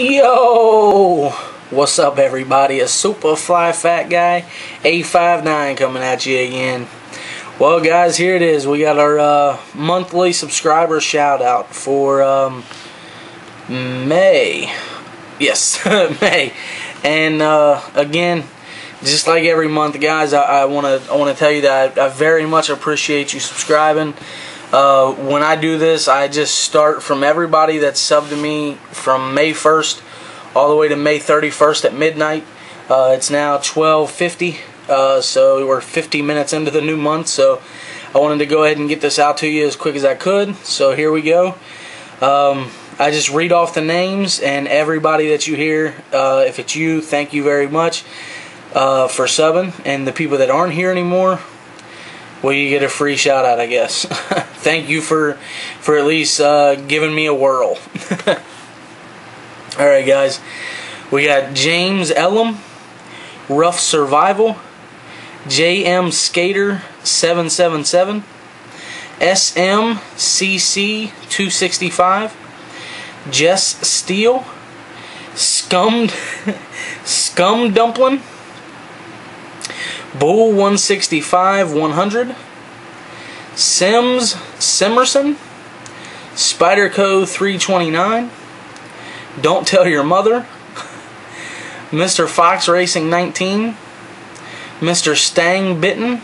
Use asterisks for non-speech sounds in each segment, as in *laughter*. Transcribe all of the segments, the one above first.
Yo! What's up, everybody? A super fly fat guy, 859 coming at you again. Well, guys, here it is. We got our uh, monthly subscriber shout out for um, May. Yes, *laughs* May. And uh, again, just like every month, guys, I want to I want to tell you that I, I very much appreciate you subscribing. Uh, when I do this, I just start from everybody that's subbed to me from May 1st all the way to May 31st at midnight. Uh, it's now 12:50, uh, so we're 50 minutes into the new month. So I wanted to go ahead and get this out to you as quick as I could. So here we go. Um, I just read off the names and everybody that you hear. Uh, if it's you, thank you very much uh, for subbing, and the people that aren't here anymore, well, you get a free shout out, I guess. *laughs* Thank you for for at least uh, giving me a whirl. *laughs* All right, guys. We got James Ellum, Rough Survival, JM Skater 777, SMCC 265, Jess Steele, Scummed *laughs* Scum Dumpling. Bull 165 100 Sims Simerson Spyderco 329 Don't Tell Your Mother Mr. Fox Racing 19 Mr. Stang Bitten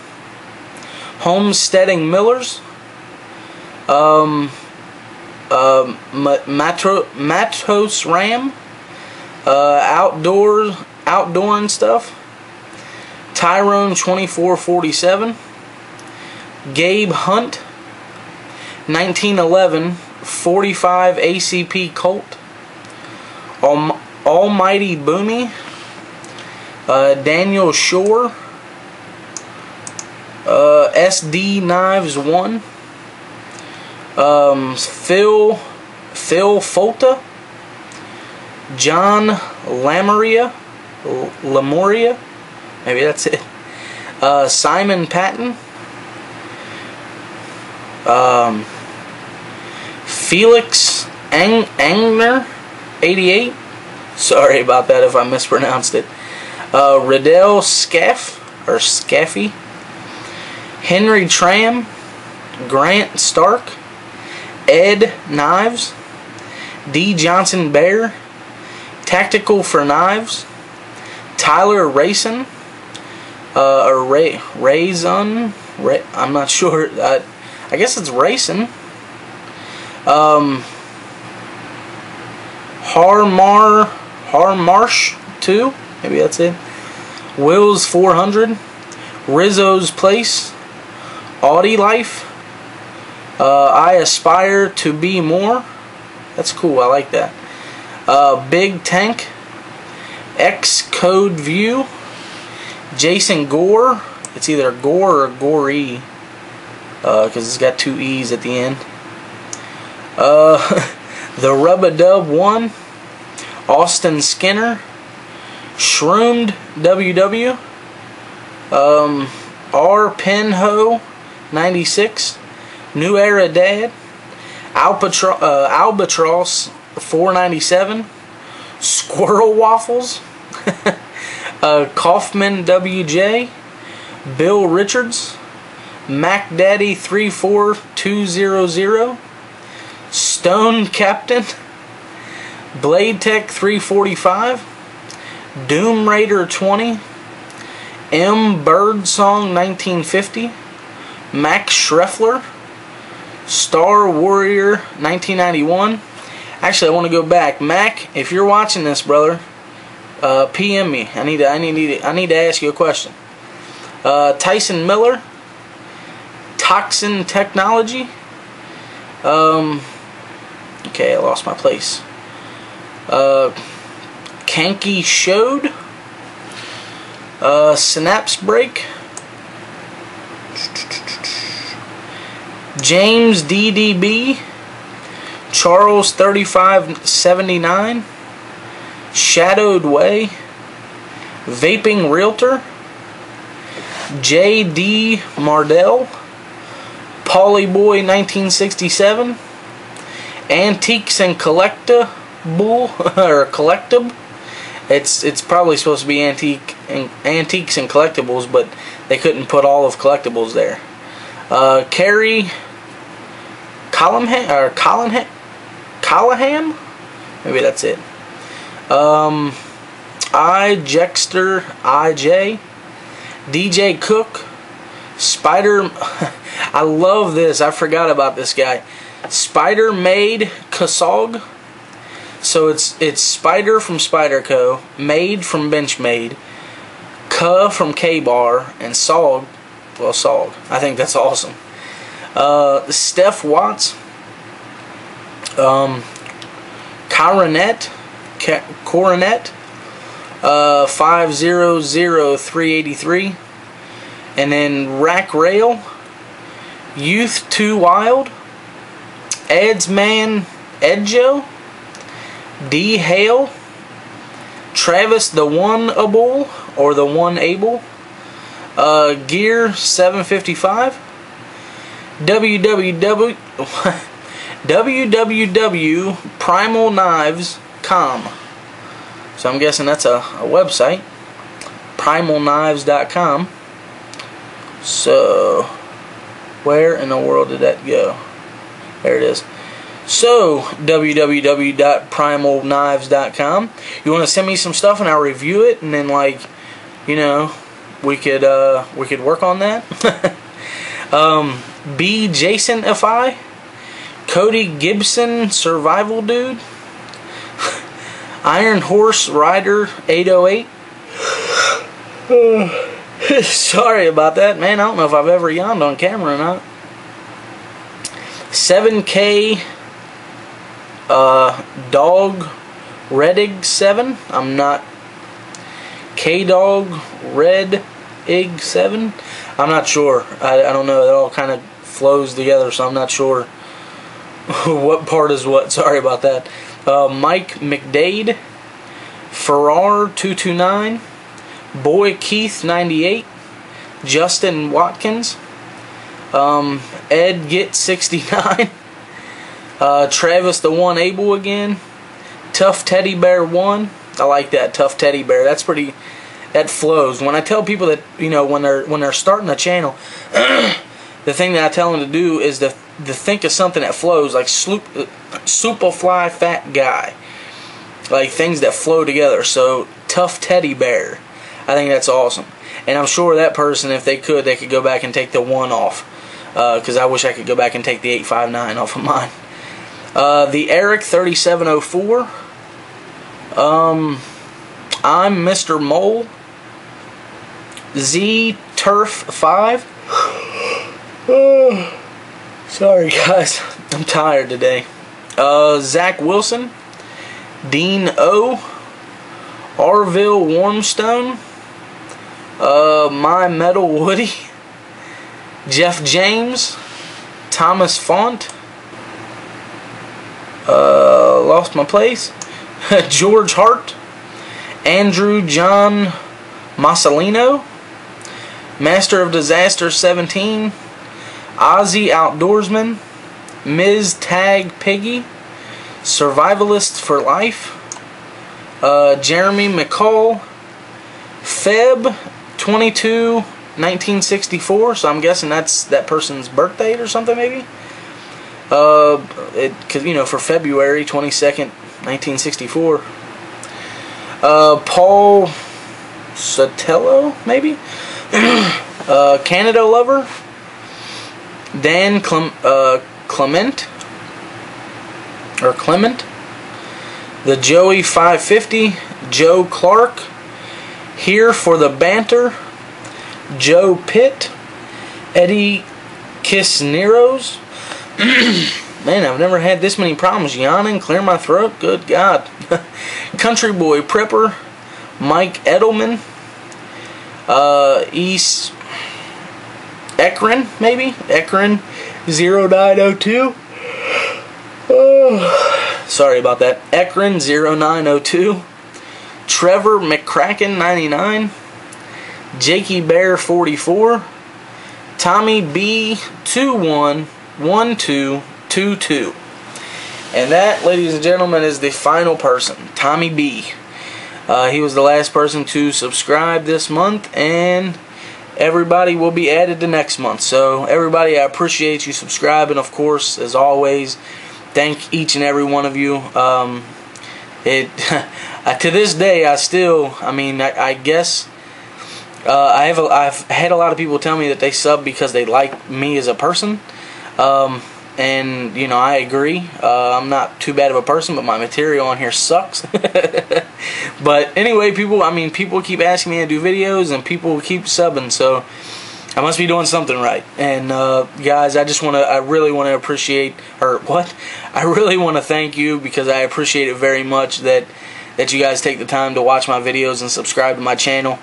Homesteading Millers um, uh, Matro, Matos Ram uh, Outdoors Outdoor and stuff Tyrone 2447, Gabe Hunt 1911 45 ACP Colt, Al Almighty Boomy, uh, Daniel Shore, uh, SD Knives 1, um, Phil Phil Folta, John Lamoria, Lamoria, Maybe that's it. Uh, Simon Patton. Um, Felix Ang Angner, 88. Sorry about that if I mispronounced it. Uh, Riddell Scaff, or Scaffy. Henry Tram. Grant Stark. Ed Knives. D. Johnson Bear. Tactical for Knives. Tyler Racing uh, or Ray Raisin. Ray, I'm not *laughs* sure. I, I guess it's racing. Um, Harmar Harmarsh two. Maybe that's it. Wills 400. Rizzo's Place. Audi Life. Uh, I aspire to be more. That's cool. I like that. Uh, Big Tank. X Code View. Jason Gore. It's either Gore or Gorey. Because uh, it's got two E's at the end. Uh, *laughs* the Rub-a-Dub 1. Austin Skinner. Shroomed WW. Um, R. Penho 96. New Era Dad. Albatro uh, Albatross 497. Squirrel Waffles. *laughs* uh, Kaufman WJ, Bill Richards, Mac Daddy 34200, Stone Captain, Blade Tech 345, Doom Raider 20, M Birdsong 1950, Max Schreffler, Star Warrior 1991. Actually, I want to go back. Mac, if you're watching this, brother, uh, PM me. I need to, I need to, I need to ask you a question. Uh, Tyson Miller, Toxin Technology. Um, okay, I lost my place. Uh, Kanky Showed. Uh, Synapse Break. James DDB. Charles 3579. Shadowed Way, Vaping Realtor, J.D. Mardell, Polyboy 1967, Antiques and collectible *laughs* or collectible. It's it's probably supposed to be antique and antiques and collectibles, but they couldn't put all of collectibles there. Uh, Carrie Collinham or Collinham Callahan, maybe that's it. Um, I Jexter IJ, DJ Cook, Spider. *laughs* I love this. I forgot about this guy. Spider Made Kasog. So it's it's Spider from Spyderco, Made from Benchmade, K from Ka-Bar, and Sog, well Sog. I think that's awesome. Uh, Steph Watts, um, Coronet, Coronet, uh, 500383, and then Rack Rail, Youth Too Wild, Ed's Man Edjo, D. Hale, Travis the One Able, or the One Able, uh, Gear 755, www, www.primalknives.com. *laughs* So I'm guessing that's a, a website, primalknives.com. So, where in the world did that go? There it is. So, www.primalknives.com. You want to send me some stuff and I'll review it and then like, you know, we could uh we could work on that. *laughs* um B Jason FI Cody Gibson survival dude. *laughs* Iron Horse Rider 808. *sighs* *sighs* *laughs* Sorry about that, man. I don't know if I've ever yawned on camera or not. 7K uh, Dog Redig 7. I'm not. K Dog Red Egg 7. I'm not sure. I, I don't know. It all kind of flows together, so I'm not sure *laughs* what part is what. Sorry about that. Uh, Mike McDade. Farrar 229. Boy Keith 98. Justin Watkins. Um, Ed Get 69. *laughs* Uh, Travis the One Able again. Tough Teddy Bear 1. I like that Tough Teddy Bear. That's pretty that flows. When I tell people that, you know, when they're when they're starting a channel, *clears throat* the thing that I tell them to do is to, to think of something that flows like sloop, super fly fat guy. Like things that flow together. So Tough Teddy Bear. I think that's awesome. And I'm sure that person, if they could, they could go back and take the one off. Because uh, I wish I could go back and take the 859 off of mine. *laughs* Uh, the Eric 3704. Um, I'm Mr. Mole. Z Turf 5. *sighs* sorry, guys. I'm tired today. Uh, Zach Wilson. Dean O. Arville Warmstone. Uh, My Metal Woody. Jeff James. Thomas Font uh, lost my place. *laughs* George Hart, Andrew John Massolino, Master of Disaster 17, Ozzy Outdoorsman, Ms. Tag Piggy, Survivalist for Life, uh, Jeremy McCall, Feb 22 1964 so I'm guessing that's that person's birthday or something maybe uh, it, cause, you know, for February 22nd, 1964. Uh, Paul Sotelo, maybe? *clears throat* uh, Canada Lover. Dan Clem, uh, Clement. Or Clement. The Joey 550. Joe Clark. Here for the banter. Joe Pitt. Eddie Kisneros. *clears throat* Man, I've never had this many problems yawning, clear my throat. Good God. *laughs* Country Boy Prepper, Mike Edelman, uh, East Ekron, maybe? Ekron 0902. Oh, *sighs* sorry about that. Ekron 0902. Trevor McCracken 99. Jakey Bear 44. Tommy B 21 1222. And that, ladies and gentlemen, is the final person, Tommy B. Uh, he was the last person to subscribe this month, and everybody will be added to next month. So, everybody, I appreciate you subscribing, of course, as always. Thank each and every one of you. Um, it *laughs* to this day, I still, I mean, I, I guess. Uh, I have a, I've had a lot of people tell me that they sub because they like me as a person. Um, and you know I agree. Uh, I'm not too bad of a person, but my material on here sucks. *laughs* but anyway, people, I mean, people keep asking me to do videos, and people keep subbing, so I must be doing something right. And uh, guys, I just want to, I really want to appreciate, or what? I really want to thank you because I appreciate it very much that that you guys take the time to watch my videos and subscribe to my channel.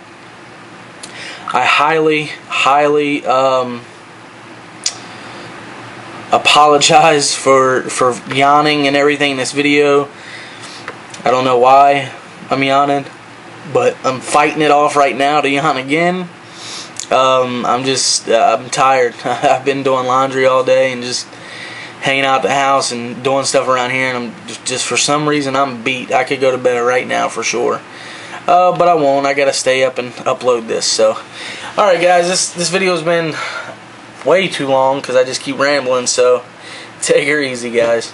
I highly, highly. Um, apologize for for yawning and everything in this video. I don't know why I'm yawning, but I'm fighting it off right now to yawn again. Um, I'm just uh, I'm tired. *laughs* I've been doing laundry all day and just hanging out the house and doing stuff around here, and I'm just, just for some reason I'm beat. I could go to bed right now for sure. Uh, but I won't. I gotta stay up and upload this. So, all right, guys. This this video's been way too long because I just keep rambling. So *laughs* take her easy, guys.